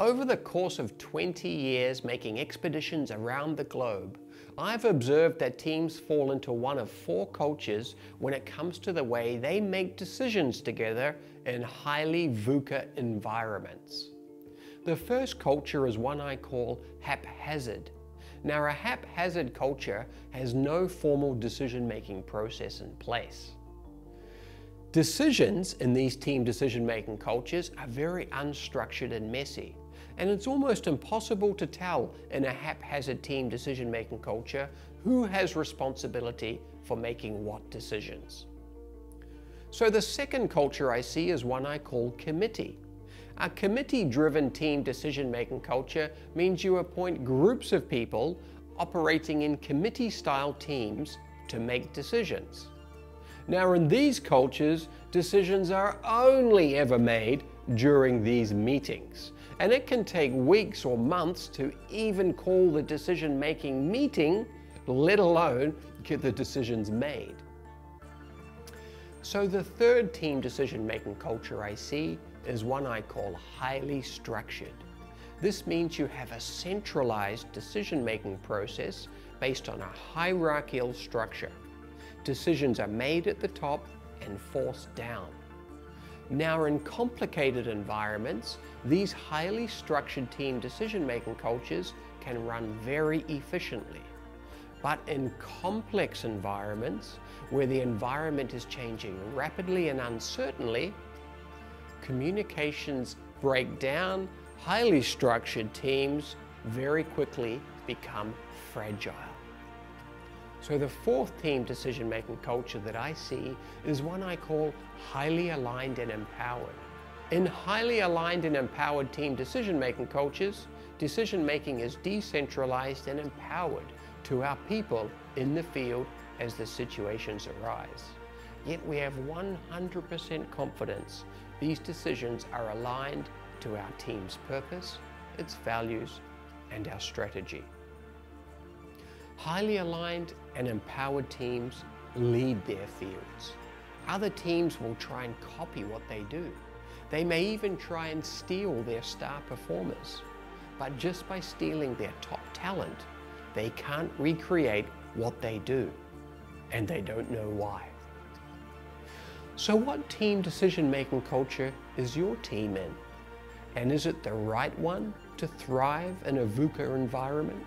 Over the course of 20 years making expeditions around the globe, I've observed that teams fall into one of four cultures when it comes to the way they make decisions together in highly VUCA environments. The first culture is one I call haphazard. Now a haphazard culture has no formal decision-making process in place. Decisions in these team decision-making cultures are very unstructured and messy and it's almost impossible to tell in a haphazard team decision-making culture who has responsibility for making what decisions. So the second culture I see is one I call committee. A committee-driven team decision-making culture means you appoint groups of people operating in committee-style teams to make decisions. Now in these cultures, decisions are only ever made during these meetings and it can take weeks or months to even call the decision-making meeting, let alone get the decisions made. So the third team decision-making culture I see is one I call highly structured. This means you have a centralized decision-making process based on a hierarchical structure. Decisions are made at the top and forced down. Now in complicated environments, these highly structured team decision-making cultures can run very efficiently. But in complex environments, where the environment is changing rapidly and uncertainly, communications break down, highly structured teams very quickly become fragile. So the fourth team decision-making culture that I see is one I call highly aligned and empowered. In highly aligned and empowered team decision-making cultures, decision-making is decentralized and empowered to our people in the field as the situations arise. Yet we have 100% confidence these decisions are aligned to our team's purpose, its values, and our strategy. Highly aligned and empowered teams lead their fields. Other teams will try and copy what they do. They may even try and steal their star performers. But just by stealing their top talent, they can't recreate what they do. And they don't know why. So what team decision-making culture is your team in? And is it the right one to thrive in a VUCA environment?